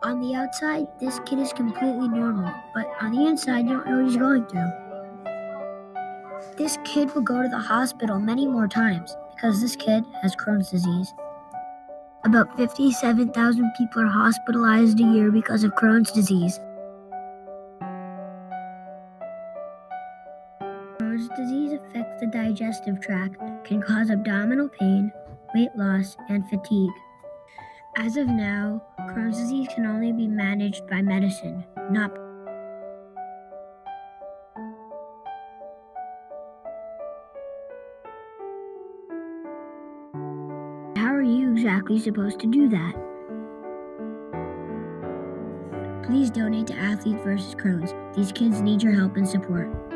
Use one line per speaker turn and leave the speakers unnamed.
On the outside, this kid is completely normal, but on the inside, you don't know what he's going through. This kid will go to the hospital many more times because this kid has Crohn's disease. About 57,000 people are hospitalized a year because of Crohn's disease. Crohn's disease affects the digestive tract, can cause abdominal pain, weight loss, and fatigue. As of now, Crohn's disease can only be managed by medicine, not How are you exactly supposed to do that? Please donate to Athletes vs. Crohn's. These kids need your help and support.